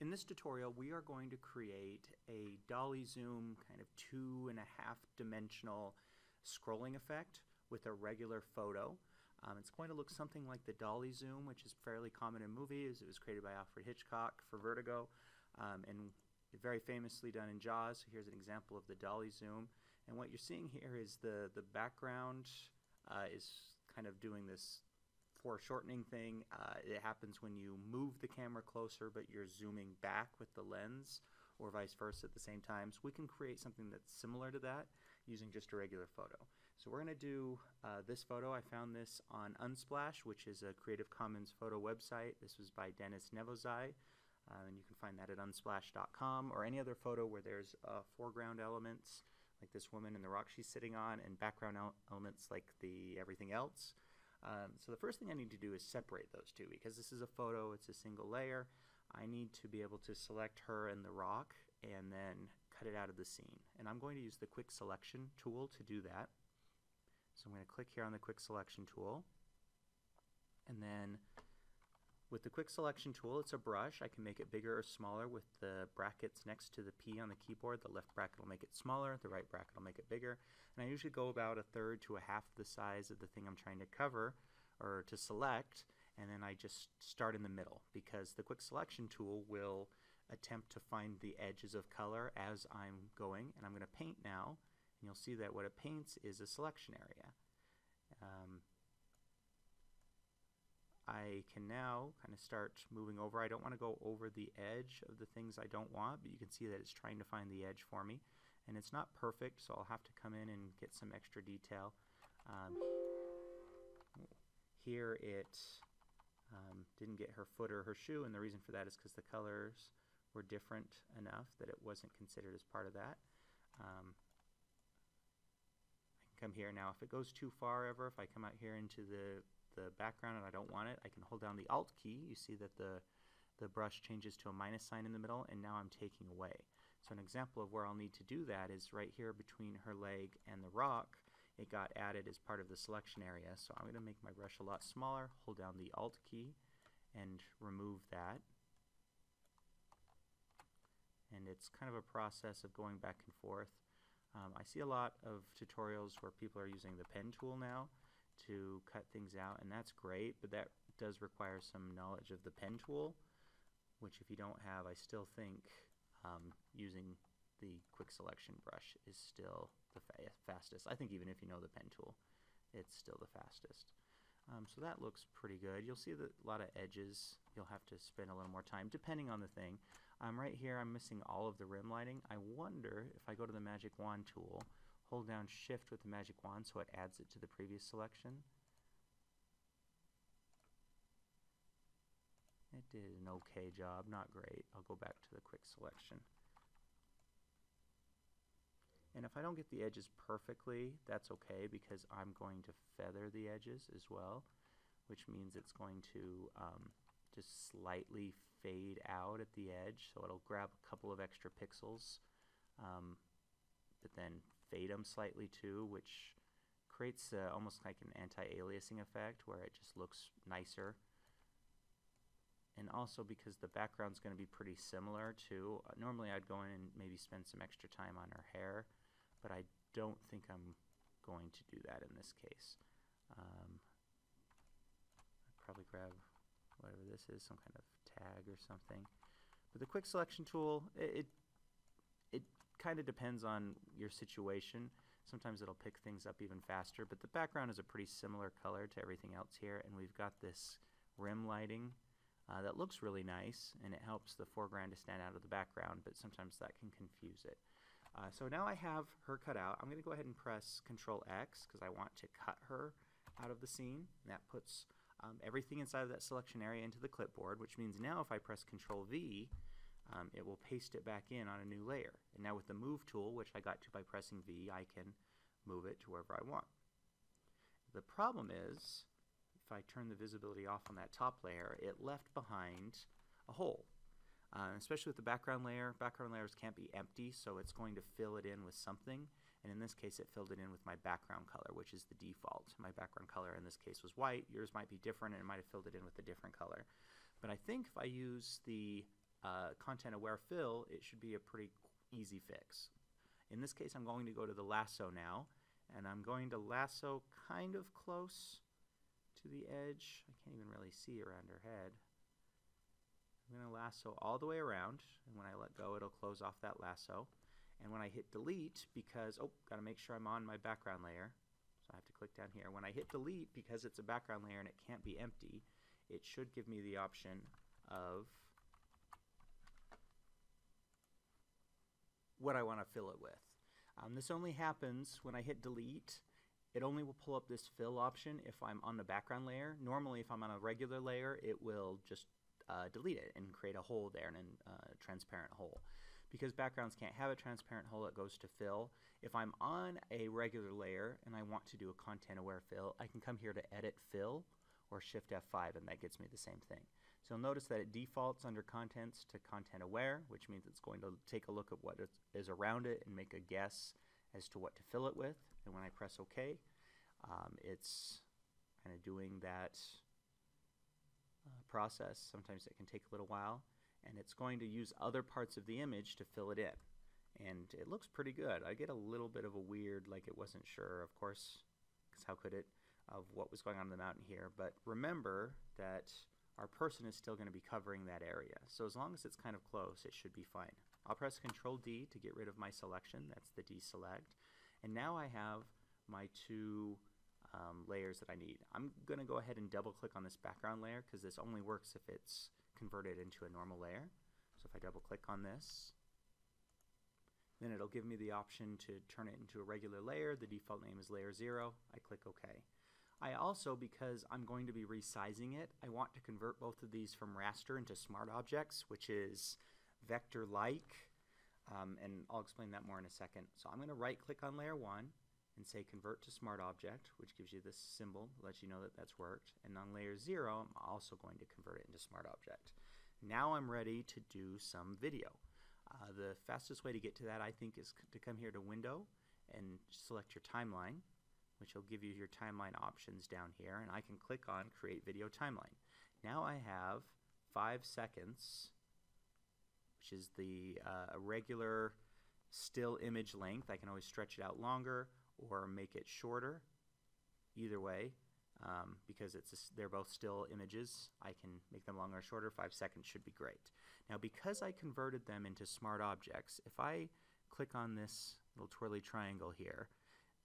In this tutorial, we are going to create a dolly zoom kind of two and a half dimensional scrolling effect with a regular photo. Um, it's going to look something like the dolly zoom, which is fairly common in movies. It was created by Alfred Hitchcock for Vertigo um, and very famously done in Jaws. So here's an example of the dolly zoom. And what you're seeing here is the, the background uh, is kind of doing this foreshortening thing. Uh, it happens when you move the camera closer, but you're zooming back with the lens, or vice versa at the same time. So we can create something that's similar to that using just a regular photo. So we're going to do uh, this photo. I found this on Unsplash, which is a Creative Commons photo website. This was by Denys Nevozhai. Uh, and you can find that at unsplash.com or any other photo where there's uh, foreground elements like this woman and the rock she's sitting on and background elements like the everything else. Um, so the first thing I need to do is separate those two because this is a photo, it's a single layer. I need to be able to select her and the rock and then cut it out of the scene. And I'm going to use the quick selection tool to do that. So I'm going to click here on the quick selection tool and then with the quick selection tool, it's a brush. I can make it bigger or smaller with the brackets next to the P on the keyboard. The left bracket will make it smaller, the right bracket will make it bigger. And I usually go about a third to a half the size of the thing I'm trying to cover or to select, and then I just start in the middle because the quick selection tool will attempt to find the edges of color as I'm going. And I'm going to paint now, and you'll see that what it paints is a selection area. Um, I can now kind of start moving over. I don't want to go over the edge of the things I don't want, but you can see that it's trying to find the edge for me. And it's not perfect, so I'll have to come in and get some extra detail. Um, here it um, didn't get her foot or her shoe, and the reason for that is because the colors were different enough that it wasn't considered as part of that. Um, I can come here now. If it goes too far ever, if I come out here into the the background and I don't want it, I can hold down the Alt key. You see that the, the brush changes to a minus sign in the middle, and now I'm taking away. So an example of where I'll need to do that is right here between her leg and the rock. It got added as part of the selection area. So I'm going to make my brush a lot smaller, hold down the Alt key, and remove that. And it's kind of a process of going back and forth. Um, I see a lot of tutorials where people are using the pen tool now to cut things out, and that's great, but that does require some knowledge of the pen tool, which if you don't have, I still think um, using the quick selection brush is still the fa fastest. I think even if you know the pen tool, it's still the fastest. Um, so that looks pretty good. You'll see that a lot of edges. You'll have to spend a little more time depending on the thing. Um, right here I'm missing all of the rim lighting. I wonder if I go to the magic wand tool hold down shift with the magic wand so it adds it to the previous selection. It did an okay job, not great. I'll go back to the quick selection. And if I don't get the edges perfectly, that's okay because I'm going to feather the edges as well, which means it's going to um, just slightly fade out at the edge. So it'll grab a couple of extra pixels, um, but then fade them slightly too, which creates uh, almost like an anti-aliasing effect where it just looks nicer. And also because the background's going to be pretty similar too. Uh, normally I'd go in and maybe spend some extra time on her hair, but I don't think I'm going to do that in this case. Um, I'd probably grab whatever this is, some kind of tag or something. But the quick selection tool, it, it kind of depends on your situation. Sometimes it'll pick things up even faster, but the background is a pretty similar color to everything else here, and we've got this rim lighting uh, that looks really nice, and it helps the foreground to stand out of the background, but sometimes that can confuse it. Uh, so now I have her cut out. I'm going to go ahead and press Control X because I want to cut her out of the scene. That puts um, everything inside of that selection area into the clipboard, which means now if I press Control V, um, it will paste it back in on a new layer. And now with the move tool, which I got to by pressing V, I can move it to wherever I want. The problem is, if I turn the visibility off on that top layer, it left behind a hole. Uh, especially with the background layer, background layers can't be empty, so it's going to fill it in with something. And in this case, it filled it in with my background color, which is the default. My background color in this case was white. Yours might be different, and it might have filled it in with a different color. But I think if I use the uh, content aware fill, it should be a pretty easy fix. In this case, I'm going to go to the lasso now, and I'm going to lasso kind of close to the edge. I can't even really see around her head. I'm going to lasso all the way around, and when I let go, it'll close off that lasso. And when I hit delete, because, oh, got to make sure I'm on my background layer, so I have to click down here. When I hit delete, because it's a background layer and it can't be empty, it should give me the option of what I want to fill it with. Um, this only happens when I hit delete. It only will pull up this fill option if I'm on the background layer. Normally, if I'm on a regular layer, it will just uh, delete it and create a hole there, an uh, transparent hole. Because backgrounds can't have a transparent hole, it goes to fill. If I'm on a regular layer and I want to do a content aware fill, I can come here to edit fill or shift F5 and that gets me the same thing. So you'll notice that it defaults under contents to content aware, which means it's going to take a look at what is around it and make a guess as to what to fill it with. And when I press OK, um, it's kind of doing that uh, process. Sometimes it can take a little while. And it's going to use other parts of the image to fill it in. And it looks pretty good. I get a little bit of a weird, like it wasn't sure, of course, because how could it, of what was going on in the mountain here. But remember that our person is still going to be covering that area. So as long as it's kind of close, it should be fine. I'll press Control D to get rid of my selection. That's the deselect. And now I have my two um, layers that I need. I'm going to go ahead and double click on this background layer because this only works if it's converted into a normal layer. So if I double click on this, then it'll give me the option to turn it into a regular layer. The default name is layer 0. I click OK. I also, because I'm going to be resizing it, I want to convert both of these from raster into smart objects, which is vector-like, um, and I'll explain that more in a second. So I'm going to right click on layer 1 and say convert to smart object, which gives you this symbol, lets you know that that's worked. And on layer 0, I'm also going to convert it into smart object. Now I'm ready to do some video. Uh, the fastest way to get to that, I think, is to come here to Window and select your timeline which will give you your timeline options down here, and I can click on Create Video Timeline. Now I have five seconds, which is the uh, regular still image length. I can always stretch it out longer or make it shorter. Either way, um, because it's a, they're both still images, I can make them longer or shorter. Five seconds should be great. Now, because I converted them into smart objects, if I click on this little twirly triangle here,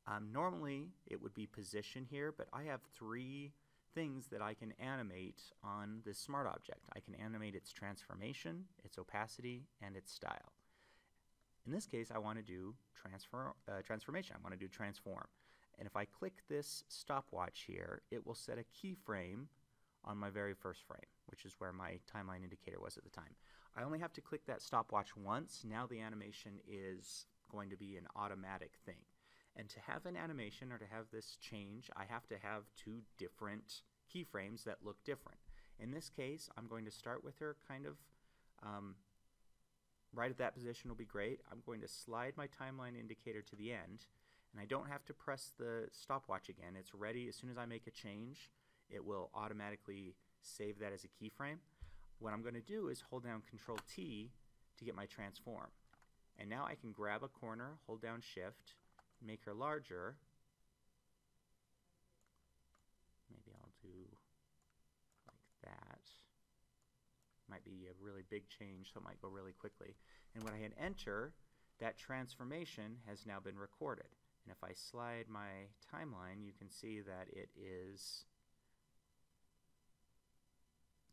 um, normally it would be position here, but I have three things that I can animate on this smart object. I can animate its transformation, its opacity, and its style. In this case, I want to do transfer, uh, transformation. I want to do transform. And if I click this stopwatch here, it will set a keyframe on my very first frame, which is where my timeline indicator was at the time. I only have to click that stopwatch once. Now the animation is going to be an automatic thing. And to have an animation or to have this change, I have to have two different keyframes that look different. In this case, I'm going to start with her kind of um, right at that position will be great. I'm going to slide my timeline indicator to the end, and I don't have to press the stopwatch again. It's ready. As soon as I make a change, it will automatically save that as a keyframe. What I'm going to do is hold down Control T to get my transform. And now I can grab a corner, hold down Shift, make her larger. Maybe I'll do like that. Might be a really big change, so it might go really quickly. And when I hit enter, that transformation has now been recorded. And if I slide my timeline, you can see that it is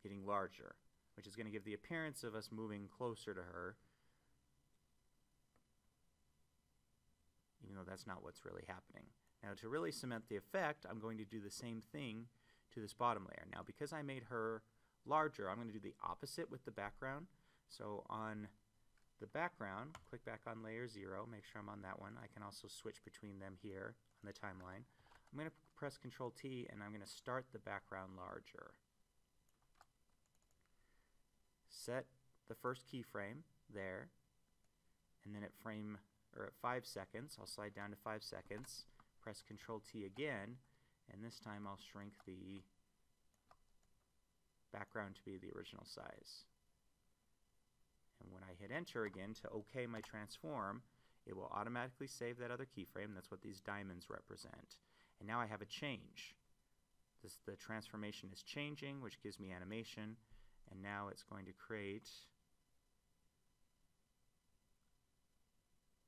getting larger, which is going to give the appearance of us moving closer to her even though that's not what's really happening. Now to really cement the effect, I'm going to do the same thing to this bottom layer. Now because I made her larger, I'm going to do the opposite with the background. So on the background, click back on layer 0, make sure I'm on that one. I can also switch between them here on the timeline. I'm going to press Control T and I'm going to start the background larger. Set the first keyframe there, and then at frame or at 5 seconds, I'll slide down to 5 seconds, press Control T again, and this time I'll shrink the background to be the original size. And when I hit enter again to OK my transform, it will automatically save that other keyframe. That's what these diamonds represent. And now I have a change. This, the transformation is changing, which gives me animation. And now it's going to create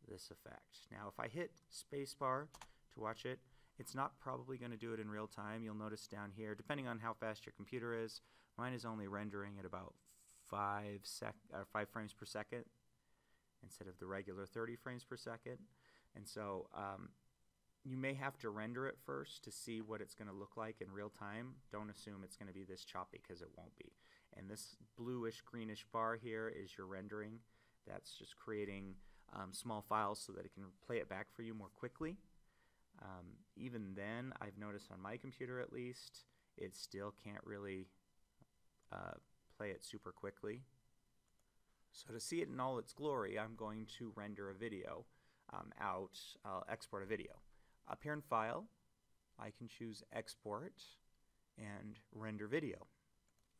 this effect. Now if I hit spacebar to watch it, it's not probably going to do it in real time. You'll notice down here, depending on how fast your computer is, mine is only rendering at about five sec uh, five frames per second instead of the regular 30 frames per second. And so um, you may have to render it first to see what it's going to look like in real time. Don't assume it's going to be this choppy because it won't be. And this bluish greenish bar here is your rendering. That's just creating um, small files so that it can play it back for you more quickly. Um, even then, I've noticed on my computer at least, it still can't really uh, play it super quickly. So to see it in all its glory, I'm going to render a video um, out. I'll export a video. Up here in File, I can choose Export and Render Video.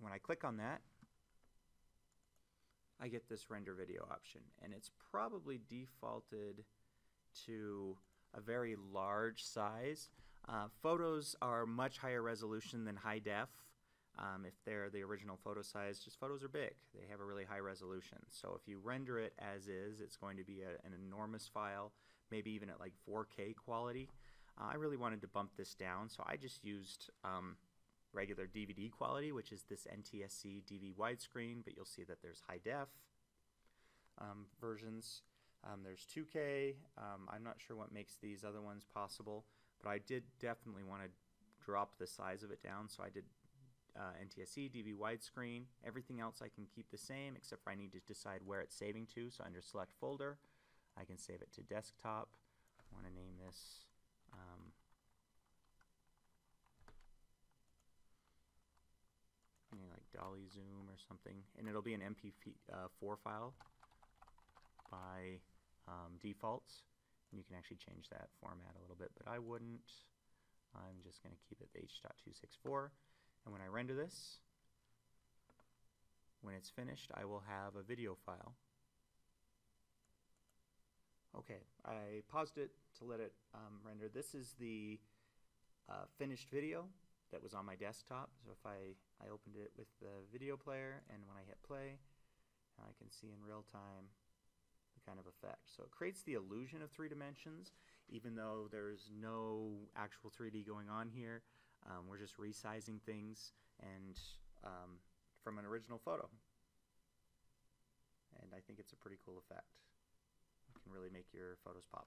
When I click on that, I get this render video option and it's probably defaulted to a very large size. Uh, photos are much higher resolution than high def. Um, if they're the original photo size, just photos are big. They have a really high resolution. So if you render it as is, it's going to be a, an enormous file, maybe even at like 4K quality. Uh, I really wanted to bump this down, so I just used um, regular DVD quality, which is this NTSC DV widescreen, but you'll see that there's high def um, versions. Um, there's 2K. Um, I'm not sure what makes these other ones possible, but I did definitely want to drop the size of it down, so I did uh, NTSC, DV widescreen. Everything else I can keep the same, except for I need to decide where it's saving to. So under select folder, I can save it to desktop. I want to name this um, like Dolly Zoom or something, and it'll be an MP4 uh, file by um, defaults. And you can actually change that format a little bit, but I wouldn't. I'm just going to keep it H.264. And when I render this, when it's finished, I will have a video file. Okay, I paused it to let it um, render. This is the uh, finished video that was on my desktop. So if I, I opened it with the video player and when I hit play, I can see in real time the kind of effect. So it creates the illusion of three dimensions, even though there's no actual 3D going on here. Um, we're just resizing things and um, from an original photo. And I think it's a pretty cool effect. It can really make your photos pop.